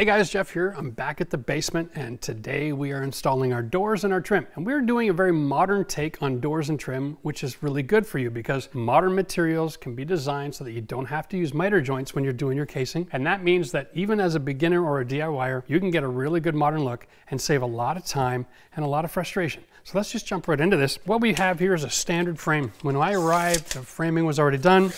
Hey guys, Jeff here. I'm back at the basement and today we are installing our doors and our trim. And we're doing a very modern take on doors and trim, which is really good for you because modern materials can be designed so that you don't have to use miter joints when you're doing your casing. And that means that even as a beginner or a DIYer, you can get a really good modern look and save a lot of time and a lot of frustration. So let's just jump right into this. What we have here is a standard frame. When I arrived, the framing was already done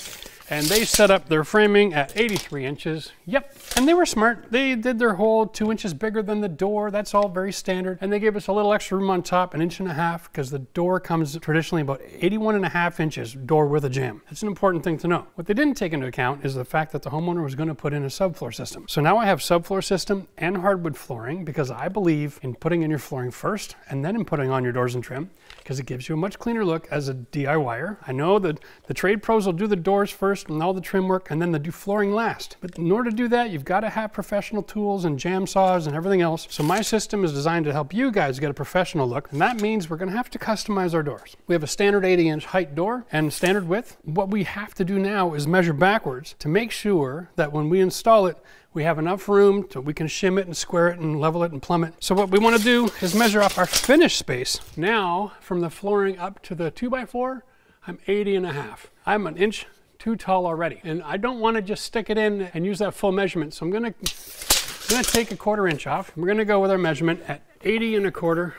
and they set up their framing at 83 inches. Yep, and they were smart. They did their hole two inches bigger than the door. That's all very standard. And they gave us a little extra room on top, an inch and a half, because the door comes traditionally about 81 and a half inches door with a jamb. That's an important thing to know. What they didn't take into account is the fact that the homeowner was going to put in a subfloor system. So now I have subfloor system and hardwood flooring because I believe in putting in your flooring first and then in putting on your doors and trim because it gives you a much cleaner look as a DIYer. I know that the trade pros will do the doors first and all the trim work and then they do flooring last. But in order to do that, you've got to have professional tools and jamb saws and everything else. So my system is designed to help you guys get a professional look. And that means we're going to have to customize our doors. We have a standard 80 inch height door and standard width. What we have to do now is measure backwards to make sure that when we install it, we have enough room so we can shim it and square it and level it and plumb it. So what we want to do is measure off our finished space. Now, from the flooring up to the 2x4, I'm 80 and a half. I'm an inch too tall already. And I don't want to just stick it in and use that full measurement. So I'm to, I'm going to take a quarter inch off. We're going to go with our measurement at 80 and a quarter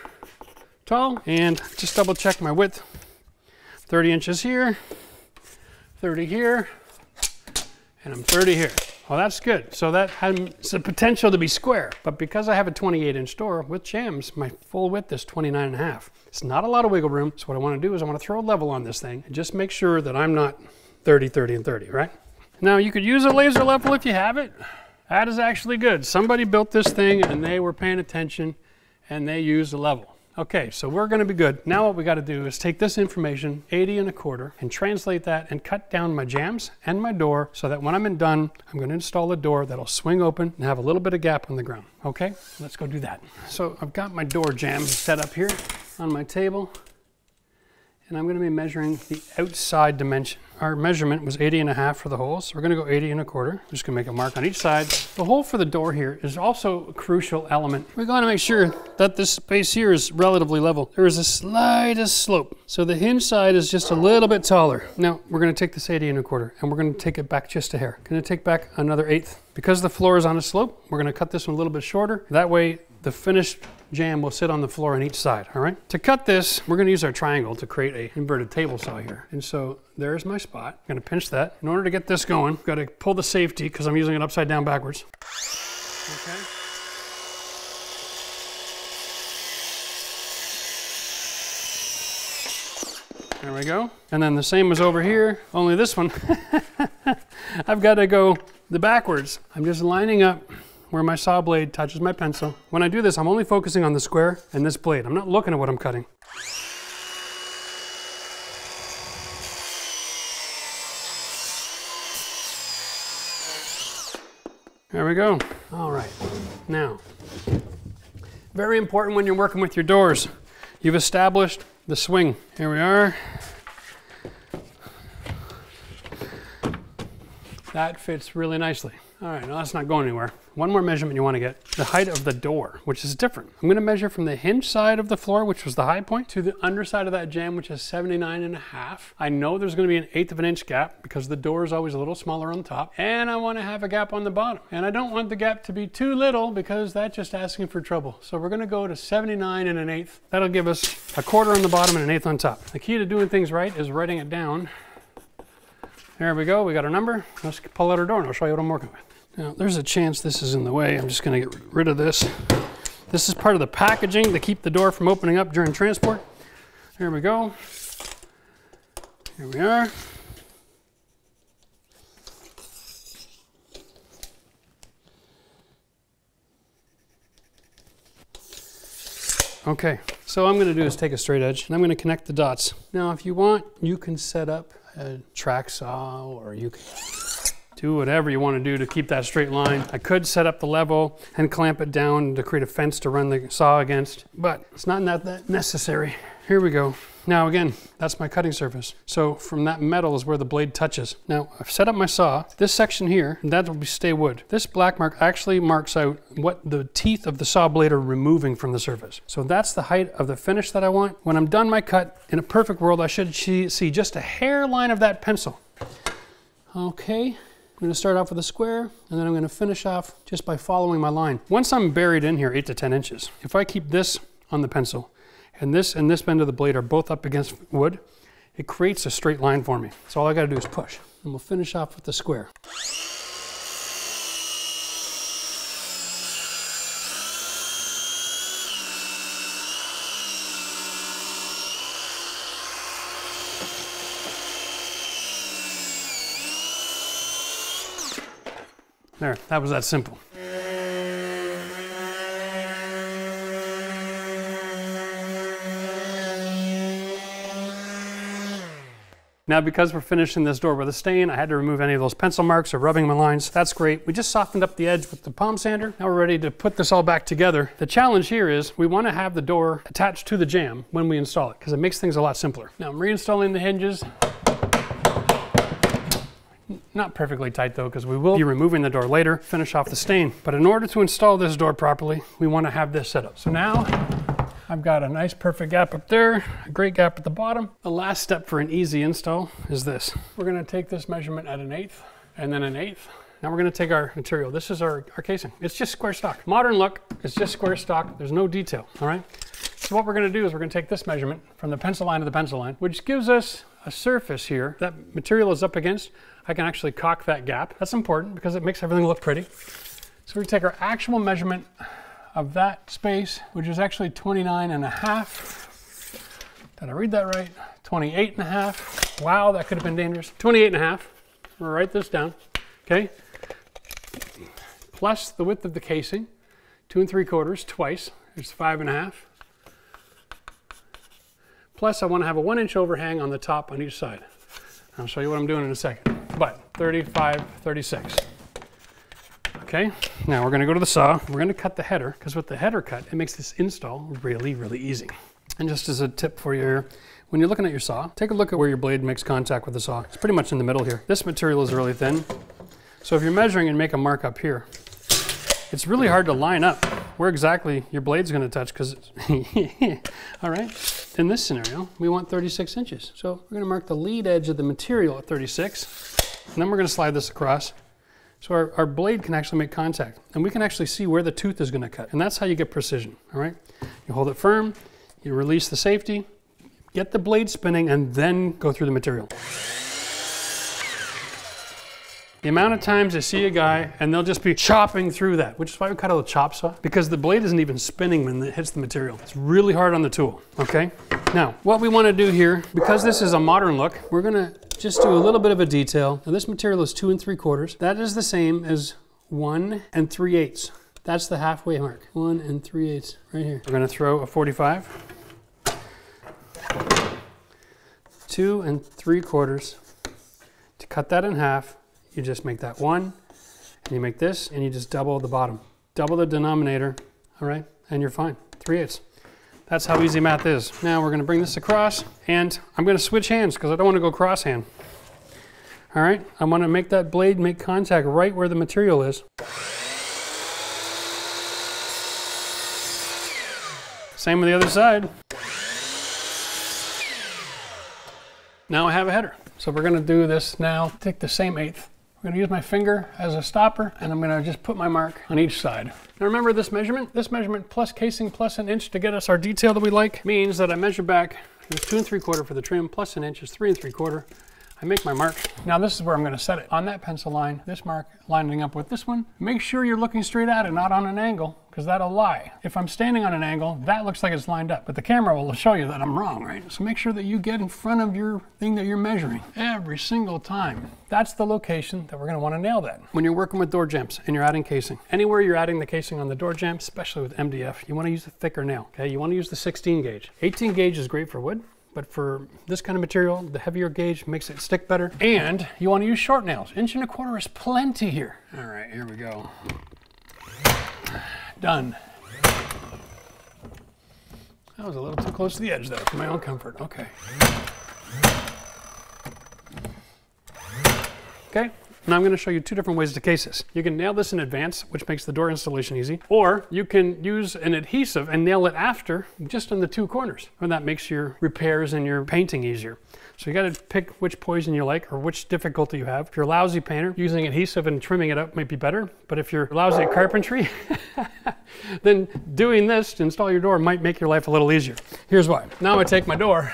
tall and just double check my width. 30 inches here, 30 here, and I'm 30 here. Well, that's good. So that has the potential to be square, but because I have a 28 inch door with jambs, my full width is 29 and a half. It's not a lot of wiggle room. So what I want to do is I want to throw a level on this thing and just make sure that I'm not 30, 30, and 30, right? Now you could use a laser level if you have it. That is actually good. Somebody built this thing and they were paying attention and they used a level. Okay, so we're gonna be good. Now what we gotta do is take this information, 80 and a quarter, and translate that and cut down my jambs and my door so that when I'm done, I'm gonna install a door that'll swing open and have a little bit of gap on the ground. Okay, let's go do that. So I've got my door jambs set up here on my table and I'm going to be measuring the outside dimension. Our measurement was 80 and a half for the holes, so we're going to go 80 and a quarter. I'm just going to make a mark on each side. The hole for the door here is also a crucial element. We're going to make sure that this space here is relatively level. There is a slightest slope, so the hinge side is just a little bit taller. Now, we're going to take this 80 and a quarter, and we're going to take it back just a hair. Going to take back another eighth. Because the floor is on a slope, we're going to cut this one a little bit shorter. That way, the finished jamb will sit on the floor on each side, all right? To cut this, we're gonna use our triangle to create a inverted table saw here. And so there's my spot. I'm gonna pinch that. In order to get this going, I've gotta pull the safety because I'm using it upside down backwards. Okay. There we go. And then the same as over here, only this one, I've got to go the backwards. I'm just lining up where my saw blade touches my pencil. When I do this, I'm only focusing on the square and this blade. I'm not looking at what I'm cutting. There we go. All right. Now, very important when you're working with your doors. You've established the swing. Here we are. That fits really nicely. All right, now that's not going anywhere. One more measurement you want to get, the height of the door, which is different. I'm going to measure from the hinge side of the floor, which was the high point, to the underside of that jamb, which is 79 and a half. I know there's going to be an eighth of an inch gap because the door is always a little smaller on the top, and I want to have a gap on the bottom. And I don't want the gap to be too little because that's just asking for trouble. So we're going to go to 79 and an eighth. That'll give us a quarter on the bottom and an eighth on top. The key to doing things right is writing it down. There we go, we got our number. Let's pull out our door and I'll show you what I'm working with. Now, there's a chance this is in the way. I'm just going to get rid of this. This is part of the packaging to keep the door from opening up during transport. There we go. Here we are. Okay, so I'm going to do is take a straight edge and I'm going to connect the dots. Now, if you want, you can set up a track saw or you can do whatever you want to do to keep that straight line. I could set up the level and clamp it down to create a fence to run the saw against, but it's not that necessary. Here we go. Now again, that's my cutting surface. So from that metal is where the blade touches. Now I've set up my saw. This section here, that will be stay wood. This black mark actually marks out what the teeth of the saw blade are removing from the surface. So that's the height of the finish that I want. When I'm done my cut, in a perfect world, I should see just a hairline of that pencil. Okay, I'm gonna start off with a square and then I'm gonna finish off just by following my line. Once I'm buried in here, eight to 10 inches, if I keep this on the pencil, and this and this bend of the blade are both up against wood, it creates a straight line for me. So all I gotta do is push. And we'll finish off with the square. There, that was that simple. Now because we're finishing this door with a stain, I had to remove any of those pencil marks or rubbing my lines. That's great. We just softened up the edge with the palm sander. Now we're ready to put this all back together. The challenge here is we want to have the door attached to the jamb when we install it because it makes things a lot simpler. Now I'm reinstalling the hinges. Not perfectly tight though, because we will be removing the door later, finish off the stain. But in order to install this door properly, we want to have this set up. So now I've got a nice perfect gap up there, a great gap at the bottom. The last step for an easy install is this. We're gonna take this measurement at an eighth and then an eighth. Now we're gonna take our material. This is our, our casing. It's just square stock. Modern look, it's just square stock. There's no detail, all right? So what we're gonna do is we're gonna take this measurement from the pencil line to the pencil line, which gives us a surface here that material is up against. I can actually caulk that gap. That's important because it makes everything look pretty. So we take our actual measurement of that space, which is actually 29 and a half. Did I read that right? 28 and a half. Wow, that could have been dangerous. 28 and a half. We'll write this down, okay? Plus the width of the casing, two and three quarters twice, it's five and a half. Plus I want to have a one inch overhang on the top on each side. I'll show you what I'm doing in a second. But 35, 36. Okay, now we're gonna go to the saw. We're gonna cut the header, because with the header cut, it makes this install really, really easy. And just as a tip for you when you're looking at your saw, take a look at where your blade makes contact with the saw. It's pretty much in the middle here. This material is really thin. So if you're measuring and make a mark up here, it's really hard to line up where exactly your blade's gonna touch because, all right? In this scenario, we want 36 inches. So we're gonna mark the lead edge of the material at 36, and then we're gonna slide this across so our, our blade can actually make contact and we can actually see where the tooth is gonna cut. And that's how you get precision, all right? You hold it firm, you release the safety, get the blade spinning and then go through the material. The amount of times I see a guy and they'll just be chopping through that, which is why we cut out a chop saw, because the blade isn't even spinning when it hits the material. It's really hard on the tool, okay? Now, what we wanna do here, because this is a modern look, we're gonna just do a little bit of a detail. Now this material is two and three quarters. That is the same as one and three eighths. That's the halfway mark. One and three eighths right here. We're gonna throw a 45. Two and three quarters. To cut that in half, you just make that one, and you make this, and you just double the bottom. Double the denominator, all right? And you're fine, three eighths. That's how easy math is. Now we're gonna bring this across, and I'm gonna switch hands because I don't wanna go cross hand. All right, I wanna make that blade make contact right where the material is. Same with the other side. Now I have a header. So we're gonna do this now, take the same eighth, I'm gonna use my finger as a stopper and I'm gonna just put my mark on each side. Now remember this measurement? This measurement plus casing plus an inch to get us our detail that we like means that I measure back, it's two and three quarter for the trim, plus an inch is three and three quarter. I make my mark. Now this is where I'm gonna set it. On that pencil line, this mark lining up with this one. Make sure you're looking straight at it, not on an angle because that'll lie. If I'm standing on an angle, that looks like it's lined up, but the camera will show you that I'm wrong, right? So make sure that you get in front of your thing that you're measuring every single time. That's the location that we're gonna wanna nail that. When you're working with door jambs and you're adding casing, anywhere you're adding the casing on the door jamb, especially with MDF, you wanna use a thicker nail, okay? You wanna use the 16 gauge. 18 gauge is great for wood, but for this kind of material, the heavier gauge makes it stick better. And you wanna use short nails. Inch and a quarter is plenty here. All right, here we go. Done. That was a little too close to the edge there for my own comfort. Okay. Okay, now I'm going to show you two different ways to case this. You can nail this in advance, which makes the door installation easy, or you can use an adhesive and nail it after, just on the two corners. And that makes your repairs and your painting easier. So you got to pick which poison you like or which difficulty you have. If you're a lousy painter, using adhesive and trimming it up might be better. But if you're lousy at carpentry, then doing this to install your door might make your life a little easier. Here's why. Now I take my door,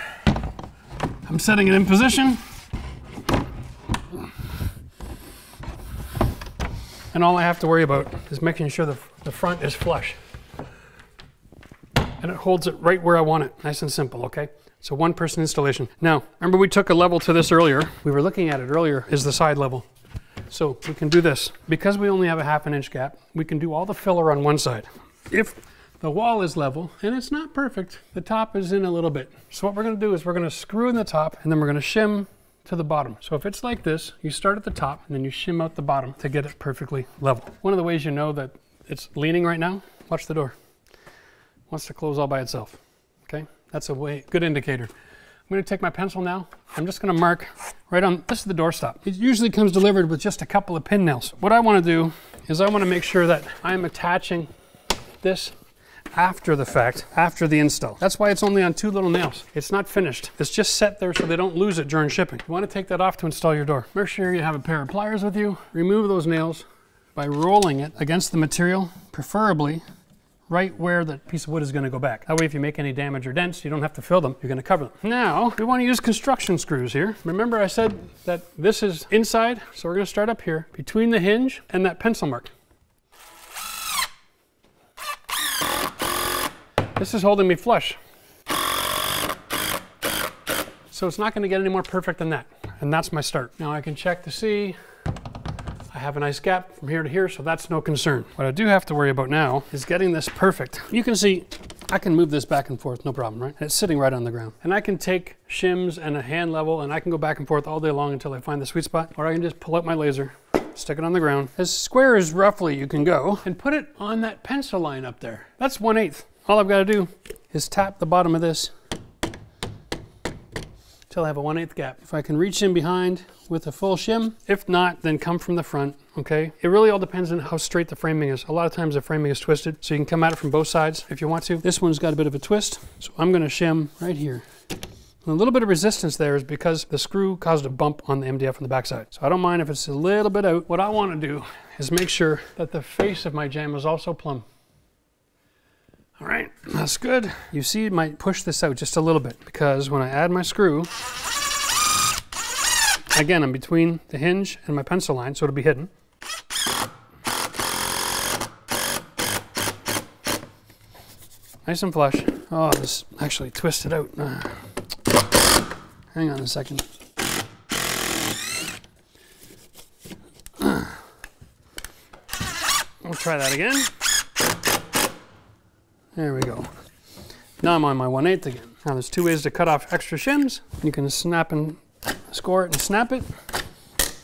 I'm setting it in position. And all I have to worry about is making sure the, the front is flush. And it holds it right where I want it, nice and simple, okay? So one person installation. Now, remember we took a level to this earlier. We were looking at it earlier, is the side level. So we can do this. Because we only have a half an inch gap, we can do all the filler on one side. If the wall is level, and it's not perfect, the top is in a little bit. So what we're gonna do is we're gonna screw in the top, and then we're gonna shim to the bottom. So if it's like this, you start at the top, and then you shim out the bottom to get it perfectly level. One of the ways you know that it's leaning right now, watch the door. It wants to close all by itself, okay? That's a way, good indicator. I'm gonna take my pencil now. I'm just gonna mark right on, this is the doorstop. It usually comes delivered with just a couple of pin nails. What I wanna do is I wanna make sure that I'm attaching this after the fact, after the install. That's why it's only on two little nails. It's not finished. It's just set there so they don't lose it during shipping. You wanna take that off to install your door. Make sure you have a pair of pliers with you. Remove those nails by rolling it against the material, preferably right where the piece of wood is going to go back. That way if you make any damage or dents, you don't have to fill them, you're going to cover them. Now, we want to use construction screws here. Remember I said that this is inside, so we're going to start up here between the hinge and that pencil mark. This is holding me flush. So it's not going to get any more perfect than that. And that's my start. Now I can check to see I have a nice gap from here to here, so that's no concern. What I do have to worry about now is getting this perfect. You can see I can move this back and forth, no problem, right? And it's sitting right on the ground. And I can take shims and a hand level and I can go back and forth all day long until I find the sweet spot, or I can just pull out my laser, stick it on the ground, as square as roughly you can go, and put it on that pencil line up there. That's 1 8 All I've got to do is tap the bottom of this till I have a 1 8 gap. If I can reach in behind with a full shim, if not, then come from the front, okay? It really all depends on how straight the framing is. A lot of times the framing is twisted, so you can come at it from both sides if you want to. This one's got a bit of a twist, so I'm gonna shim right here. And a little bit of resistance there is because the screw caused a bump on the MDF on the backside. So I don't mind if it's a little bit out. What I wanna do is make sure that the face of my jamb is also plumb. All right, that's good. You see, it might push this out just a little bit because when I add my screw, again, I'm between the hinge and my pencil line, so it'll be hidden. Nice and flush. Oh, this actually twisted out. Uh, hang on a second. We'll try that again. There we go. Now I'm on my 1 8 again. Now there's two ways to cut off extra shims. You can snap and score it and snap it.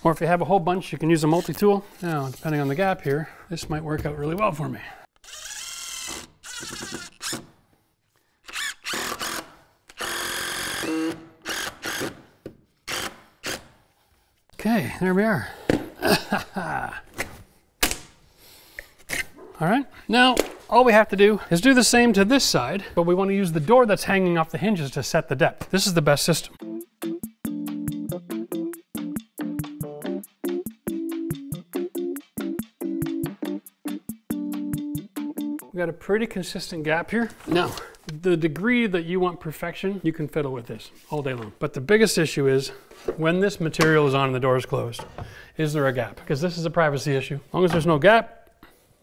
Or if you have a whole bunch, you can use a multi-tool. Now, depending on the gap here, this might work out really well for me. Okay, there we are. All right, now all we have to do is do the same to this side, but we want to use the door that's hanging off the hinges to set the depth. This is the best system. We got a pretty consistent gap here. Now, the degree that you want perfection, you can fiddle with this all day long. But the biggest issue is when this material is on and the door is closed, is there a gap? Because this is a privacy issue. As long as there's no gap,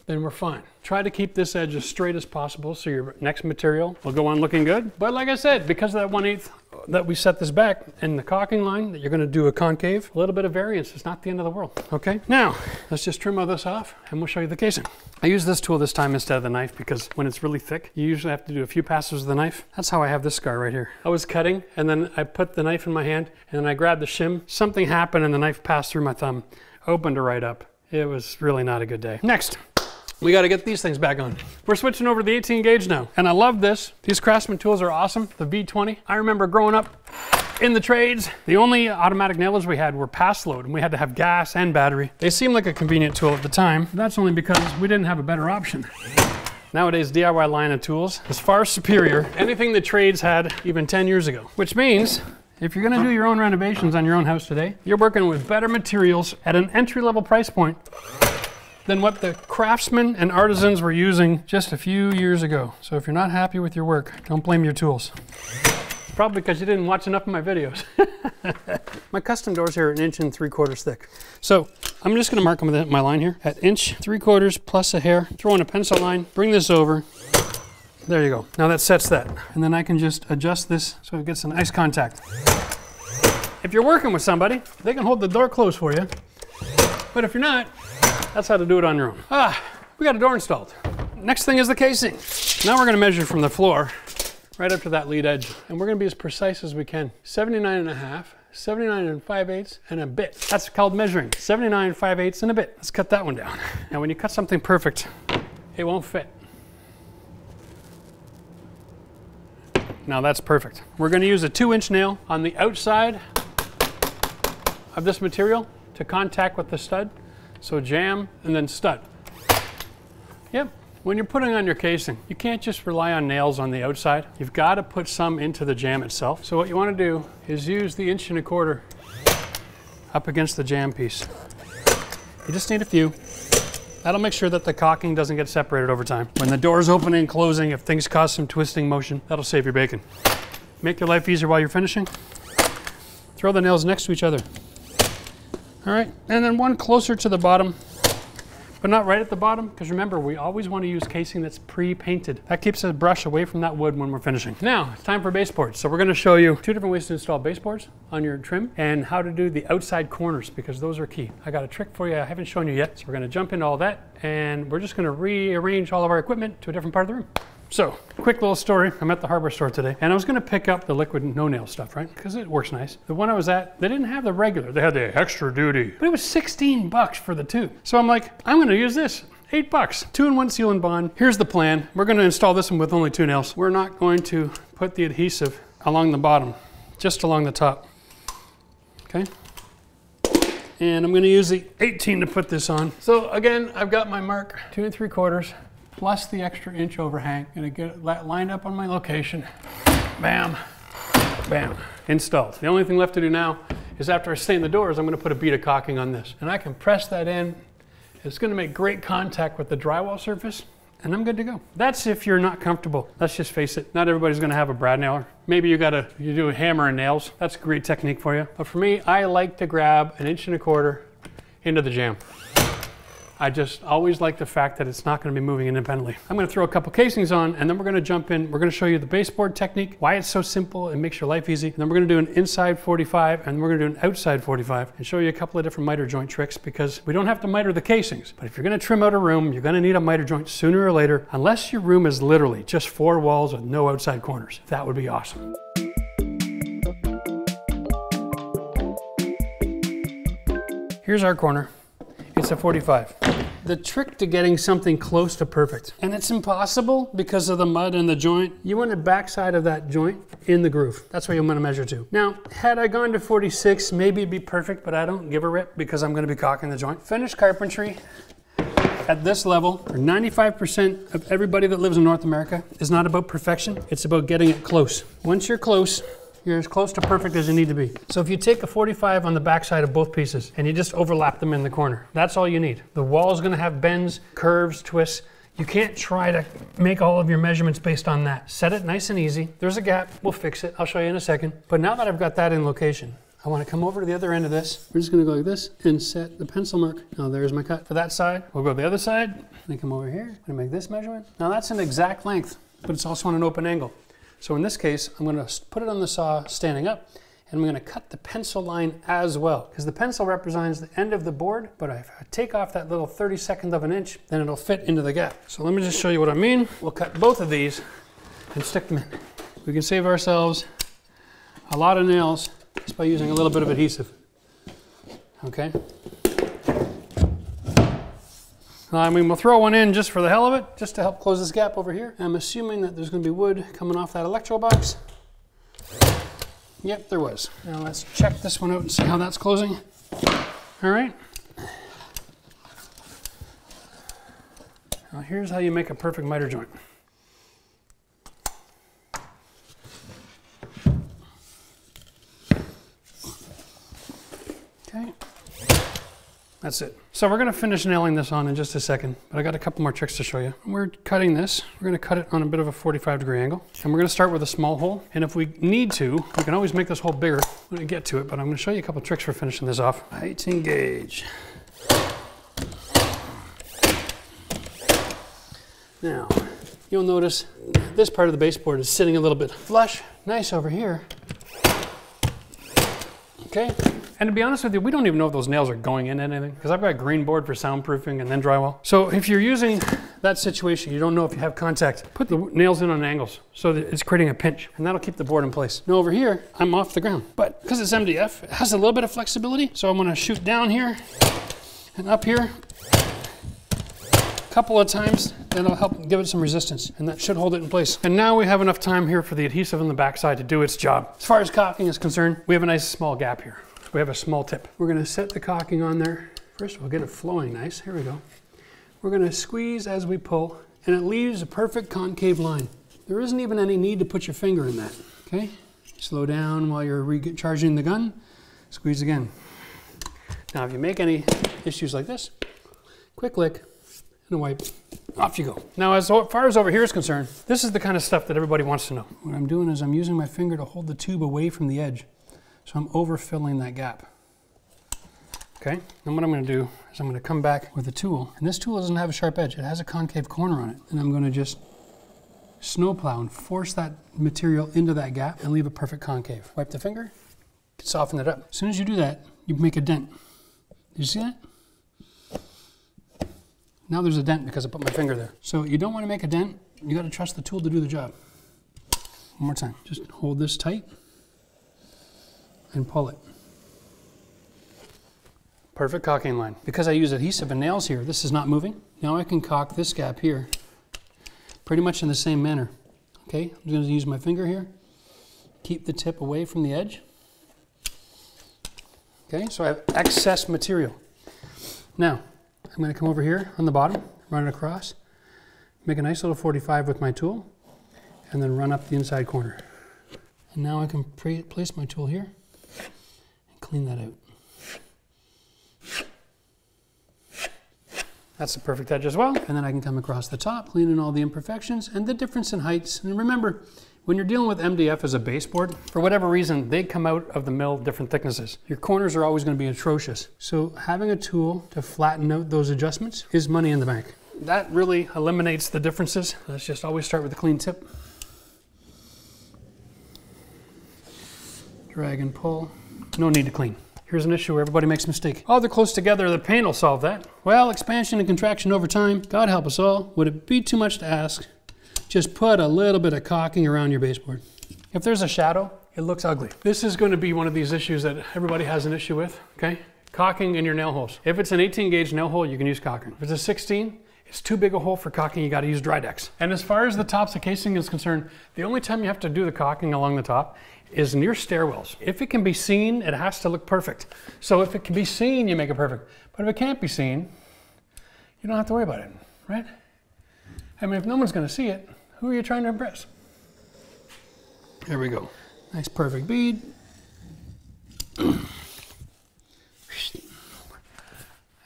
then we're fine. Try to keep this edge as straight as possible so your next material will go on looking good. But like I said, because of that 1 8 that we set this back in the caulking line that you're gonna do a concave, a little bit of variance is not the end of the world, okay? Now, let's just trim all this off and we'll show you the casing. I use this tool this time instead of the knife because when it's really thick, you usually have to do a few passes with the knife. That's how I have this scar right here. I was cutting and then I put the knife in my hand and then I grabbed the shim. Something happened and the knife passed through my thumb, opened it right up. It was really not a good day. Next, we got to get these things back on. We're switching over to the 18 gauge now. And I love this. These Craftsman tools are awesome. The V20. I remember growing up in the trades, the only automatic nailers we had were Paslode and we had to have gas and battery. They seemed like a convenient tool at the time. That's only because we didn't have a better option. Nowadays, DIY line of tools is far superior anything the trades had even 10 years ago, which means if you're gonna do your own renovations on your own house today, you're working with better materials at an entry level price point than what the craftsmen and artisans were using just a few years ago. So if you're not happy with your work, don't blame your tools. Probably because you didn't watch enough of my videos. my custom doors here are an inch and three quarters thick. So I'm just gonna mark them with my line here at inch, three quarters plus a hair, throw in a pencil line, bring this over. There you go. Now that sets that. And then I can just adjust this so it gets a nice contact. If you're working with somebody, they can hold the door closed for you. But if you're not, that's how to do it on your own. Ah, we got a door installed. Next thing is the casing. Now we're gonna measure from the floor right up to that lead edge. And we're gonna be as precise as we can. 79 and a half, 79 and 5 eighths and a bit. That's called measuring. 79 5 eighths and a bit. Let's cut that one down. Now when you cut something perfect, it won't fit. Now that's perfect. We're gonna use a two inch nail on the outside of this material to contact with the stud. So jamb and then stud. Yep, when you're putting on your casing, you can't just rely on nails on the outside. You've got to put some into the jamb itself. So what you want to do is use the inch and a quarter up against the jamb piece. You just need a few. That'll make sure that the caulking doesn't get separated over time. When the door's opening and closing, if things cause some twisting motion, that'll save your bacon. Make your life easier while you're finishing. Throw the nails next to each other. All right, and then one closer to the bottom, but not right at the bottom, because remember, we always want to use casing that's pre-painted. That keeps the brush away from that wood when we're finishing. Now, it's time for baseboards. So we're gonna show you two different ways to install baseboards on your trim and how to do the outside corners, because those are key. I got a trick for you I haven't shown you yet. So we're gonna jump into all that, and we're just gonna rearrange all of our equipment to a different part of the room. So, quick little story. I'm at the hardware store today, and I was gonna pick up the liquid no-nail stuff, right? Because it works nice. The one I was at, they didn't have the regular. They had the extra duty, but it was 16 bucks for the two. So I'm like, I'm gonna use this. Eight bucks, two in one seal and bond. Here's the plan. We're gonna install this one with only two nails. We're not going to put the adhesive along the bottom, just along the top, okay? And I'm gonna use the 18 to put this on. So again, I've got my mark, two and three quarters plus the extra inch overhang. Gonna get that lined up on my location. Bam, bam, installed. The only thing left to do now is after I stain the doors, I'm gonna put a bead of caulking on this. And I can press that in. It's gonna make great contact with the drywall surface and I'm good to go. That's if you're not comfortable. Let's just face it, not everybody's gonna have a brad nailer. Maybe you gotta, you do a hammer and nails. That's a great technique for you. But for me, I like to grab an inch and a quarter into the jamb. I just always like the fact that it's not to be moving independently. I'm to throw a couple casings on and then we're to jump in. We're to show you the baseboard technique, why it's so simple and makes your life easy. And then we're to do an inside 45 and we're to do an outside 45 and show you a couple of different miter joint tricks because we don't have to miter the casings. But if you're to trim out a room, you're going to need a miter joint sooner or later, unless your room is literally just four walls with no outside corners. That would be awesome. Here's our corner. It's a 45. The trick to getting something close to perfect, and it's impossible because of the mud in the joint, you want the backside of that joint in the groove. That's what you want to measure to. Now, had I gone to 46, maybe it'd be perfect, but I don't give a rip because I'm going to be caulking the joint. Finished carpentry at this level, 95% of everybody that lives in North America is not about perfection, it's about getting it close. Once you're close, you're as close to perfect as you need to be. So if you take a 45 on the backside of both pieces and you just overlap them in the corner, that's all you need. The wall is gonna have bends, curves, twists. You can't try to make all of your measurements based on that. Set it nice and easy. There's a gap, we'll fix it. I'll show you in a second. But now that I've got that in location, I want to come over to the other end of this. We're just going to go like this and set the pencil mark. Now there's my cut for that side. We'll go the other side. Then come over here. To make this measurement. Now that's an exact length, but it's also on an open angle. So in this case, I'm going to put it on the saw standing up and I'm going to cut the pencil line as well because the pencil represents the end of the board but if I take off that little 32nd of an inch then it'll fit into the gap. So let me just show you what I mean. We'll cut both of these and stick them in. We can save ourselves a lot of nails just by using a little bit of adhesive. Okay? Uh, I mean, we'll throw one in just for the hell of it, just to help close this gap over here. I'm assuming that there's gonna be wood coming off that electro box. Yep, there was. Now let's check this one out and see how that's closing. All right. Now here's how you make a perfect miter joint. Okay. That's it. So we're gonna finish nailing this on in just a second, but I got a couple more tricks to show you. We're cutting this. We're gonna cut it on a bit of a 45 degree angle. And we're gonna start with a small hole. And if we need to, we can always make this hole bigger when we get to it, but I'm gonna show you a couple tricks for finishing this off. 18 gauge. Now, you'll notice this part of the baseboard is sitting a little bit flush. Nice over here. Okay, and to be honest with you, we don't even know if those nails are going in anything because I've got green board for soundproofing and then drywall. So if you're using that situation, you don't know if you have contact, put the nails in on angles so that it's creating a pinch and that'll keep the board in place. Now over here, I'm off the ground, but because it's MDF, it has a little bit of flexibility. So I'm gonna shoot down here and up here a couple of times that'll help give it some resistance and that should hold it in place. And now we have enough time here for the adhesive on the backside to do its job. As far as caulking is concerned, we have a nice small gap here we have a small tip. We're gonna set the caulking on there. First we'll get it flowing nice. Here we go. We're gonna squeeze as we pull and it leaves a perfect concave line. There isn't even any need to put your finger in that, okay? Slow down while you're recharging the gun. Squeeze again. Now if you make any issues like this, quick lick and a wipe. Off you go. Now as far as over here is concerned, this is the kind of stuff that everybody wants to know. What I'm doing is I'm using my finger to hold the tube away from the edge. So I'm overfilling that gap. Okay, then what I'm gonna do is I'm gonna come back with a tool, and this tool doesn't have a sharp edge, it has a concave corner on it, and I'm gonna just snowplow and force that material into that gap and leave a perfect concave. Wipe the finger, soften it up. As soon as you do that, you make a dent. Did you see that? Now there's a dent because I put my finger there. So you don't want to make a dent, you got to trust the tool to do the job. One more time. Just hold this tight and pull it. Perfect caulking line. Because I use adhesive and nails here, this is not moving. Now I can caulk this gap here pretty much in the same manner. Okay, I'm going to use my finger here. Keep the tip away from the edge. Okay, so I have excess material. Now, I'm going to come over here on the bottom, run it across, make a nice little 45 with my tool, and then run up the inside corner. And now I can place my tool here clean that out. That's the perfect edge as well. And then I can come across the top, cleaning all the imperfections and the difference in heights. And remember, when you're dealing with MDF as a baseboard, for whatever reason, they come out of the mill different thicknesses. Your corners are always going to be atrocious. So having a tool to flatten out those adjustments is money in the bank. That really eliminates the differences. Let's just always start with a clean tip. Drag and pull. No need to clean. Here's an issue where everybody makes a mistake. Oh, they're close together, the paint will solve that. Well, expansion and contraction over time, God help us all. Would it be too much to ask? Just put a little bit of caulking around your baseboard. If there's a shadow, it looks ugly. This is going to be one of these issues that everybody has an issue with, okay? Caulking in your nail holes. If it's an 18 gauge nail hole, you can use caulking. If it's a 16, it's too big a hole for caulking, you gotta use Drydex. And as far as the tops of casing is concerned, the only time you have to do the caulking along the top is near stairwells. If it can be seen, it has to look perfect. So if it can be seen, you make it perfect. But if it can't be seen, you don't have to worry about it, right? I mean, if no one's gonna see it, who are you trying to impress? Here we go. Nice perfect bead.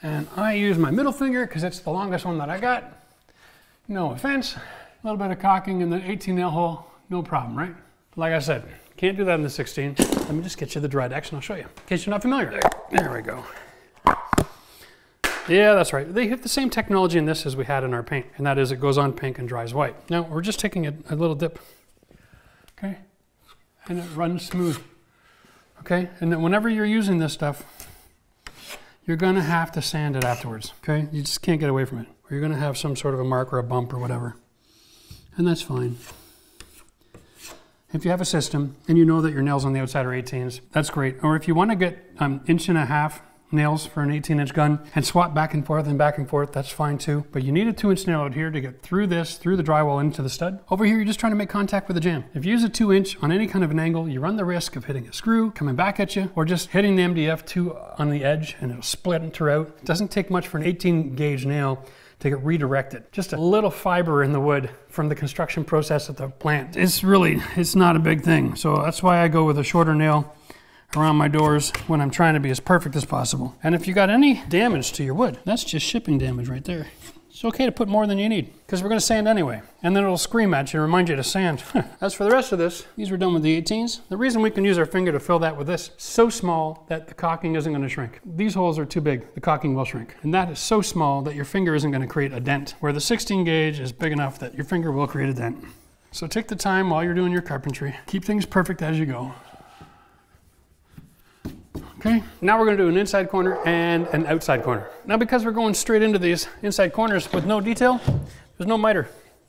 And I use my middle finger because it's the longest one that I got. No offense, a little bit of caulking in the 18 nail hole, no problem, right? Like I said, can't do that in the 16. Let me just get you the dry Drydex and I'll show you, in case you're not familiar. There, there we go. Yeah, that's right. They have the same technology in this as we had in our paint, and that is it goes on pink and dries white. Now, we're just taking a, a little dip, okay? And it runs smooth, okay? And then whenever you're using this stuff, you're gonna have to sand it afterwards, okay? You just can't get away from it. Or you're gonna have some sort of a mark or a bump or whatever. And that's fine. If you have a system and you know that your nails on the outside are 18s, that's great. Or if you want to get an um, inch and a half nails for an 18 inch gun and swap back and forth and back and forth, that's fine too. But you need a two inch nail out here to get through this, through the drywall into the stud. Over here, you're just trying to make contact with the jamb. If you use a two inch on any kind of an angle, you run the risk of hitting a screw, coming back at you, or just hitting the MDF2 on the edge and it'll splinter out. It doesn't take much for an 18 gauge nail to get redirected. Just a little fiber in the wood from the construction process at the plant. It's really, it's not a big thing. So that's why I go with a shorter nail around my doors when I'm trying to be as perfect as possible. And if you got any damage to your wood, that's just shipping damage right there. It's okay to put more than you need because we're going to sand anyway. And then it'll scream at you and remind you to sand. As for the rest of this, these were done with the 18s. The reason we can use our finger to fill that with this, so small that the caulking isn't going to shrink. These holes are too big, the caulking will shrink. And that is so small that your finger isn't going to create a dent, where the 16 gauge is big enough that your finger will create a dent. So take the time while you're doing your carpentry. Keep things perfect as you go. Okay, now we're gonna do an inside corner and an outside corner. Now because we're going straight into these inside corners with no detail, there's no miter.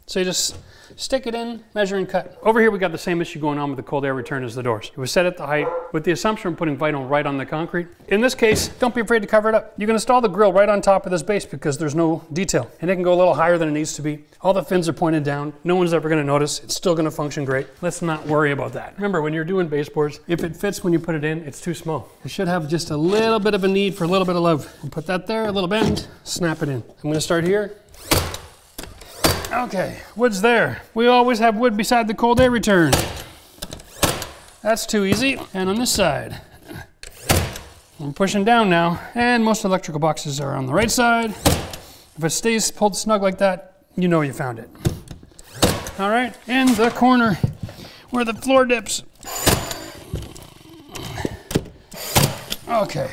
So you just stick it in, measure and cut. Over here we got the same issue going on with the cold air return as the doors. It was set at the height with the assumption of putting vinyl right on the concrete. In this case, don't be afraid to cover it up. You can install the grill right on top of this base because there's no detail. And it can go a little higher than it needs to be. All the fins are pointed down. No one's ever gonna notice. It's still gonna function great. Let's not worry about that. Remember, when you're doing baseboards, if it fits when you put it in, it's too small. It should have just a little bit of a need for a little bit of love. We'll put that there, a little bend, snap it in. I'm gonna start here, Okay, wood's there. We always have wood beside the cold air return. That's too easy. And on this side, I'm pushing down now, and most electrical boxes are on the right side. If it stays pulled snug like that, you know you found it. All right, in the corner where the floor dips. Okay,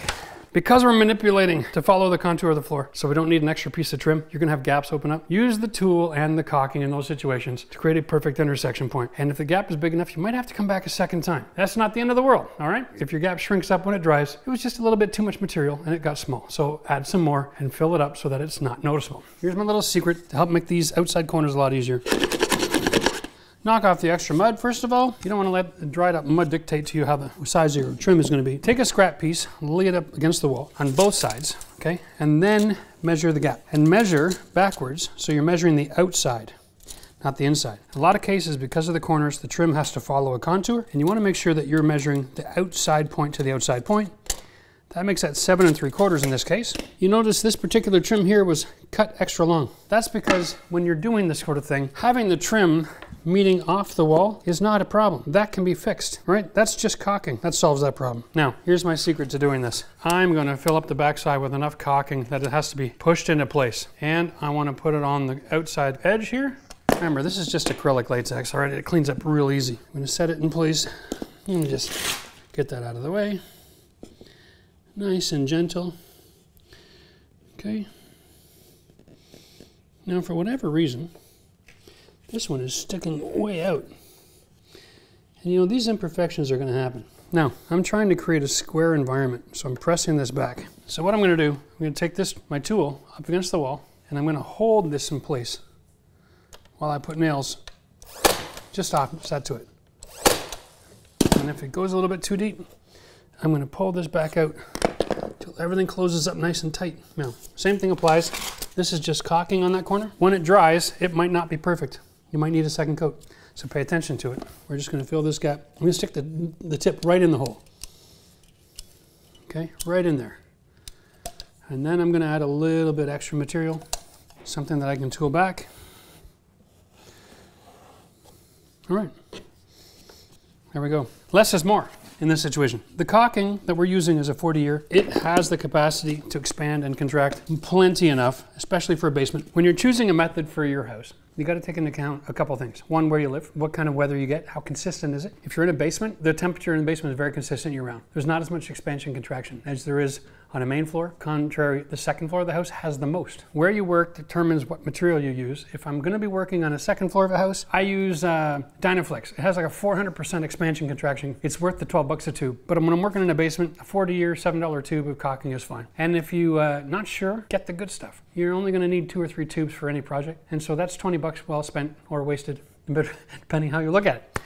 because we're manipulating to follow the contour of the floor, so we don't need an extra piece of trim, you're gonna have gaps open up. Use the tool and the caulking in those situations to create a perfect intersection point. And if the gap is big enough, you might have to come back a second time. That's not the end of the world, all right? If your gap shrinks up when it dries, it was just a little bit too much material and it got small. So add some more and fill it up so that it's not noticeable. Here's my little secret to help make these outside corners a lot easier. Knock off the extra mud, first of all. You don't want to let the dried up mud dictate to you how the size of your trim is going to be. Take a scrap piece, lay it up against the wall on both sides, okay? And then measure the gap. And measure backwards, so you're measuring the outside, not the inside. In a lot of cases, because of the corners, the trim has to follow a contour, and you want to make sure that you're measuring the outside point to the outside point. That makes that seven and three quarters in this case. You notice this particular trim here was cut extra long. That's because when you're doing this sort of thing, having the trim meeting off the wall is not a problem. That can be fixed, right? That's just caulking. That solves that problem. Now, here's my secret to doing this. I'm gonna fill up the backside with enough caulking that it has to be pushed into place. And I wanna put it on the outside edge here. Remember, this is just acrylic latex, all right? It cleans up real easy. I'm gonna set it in place and just get that out of the way. Nice and gentle. Okay. Now, for whatever reason, this one is sticking way out. And you know, these imperfections are going to happen. Now, I'm trying to create a square environment, so I'm pressing this back. So what I'm going to do, I'm to take this, my tool, up against the wall, and I'm going to hold this in place while I put nails just offset to it. And if it goes a little bit too deep, I'm going to pull this back out until everything closes up nice and tight. Now, same thing applies. This is just caulking on that corner. When it dries, it might not be perfect you might need a second coat. So pay attention to it. We're just gonna fill this gap. I'm gonna stick the, the tip right in the hole. Okay, right in there. And then I'm gonna add a little bit extra material, something that I can tool back. All right, there we go. Less is more in this situation. The caulking that we're using is a 40 year. It has the capacity to expand and contract plenty enough, especially for a basement. When you're choosing a method for your house, you got to take into account a couple things. One, where you live, what kind of weather you get, how consistent is it? If you're in a basement, the temperature in the basement is very consistent year round. There's not as much expansion contraction as there is on a main floor. Contrary, the second floor of the house has the most. Where you work determines what material you use. If I'm going to be working on a second floor of a house, I use uh, Dynaflex. It has like a 400% expansion contraction. It's worth the 12 bucks a tube. But when I'm working in a basement, a 40 year, $7 tube of caulking is fine. And if you uh, not sure, get the good stuff. You're only going to need two or three tubes for any project. And so that's 20 bucks well spent or wasted, depending how you look at it.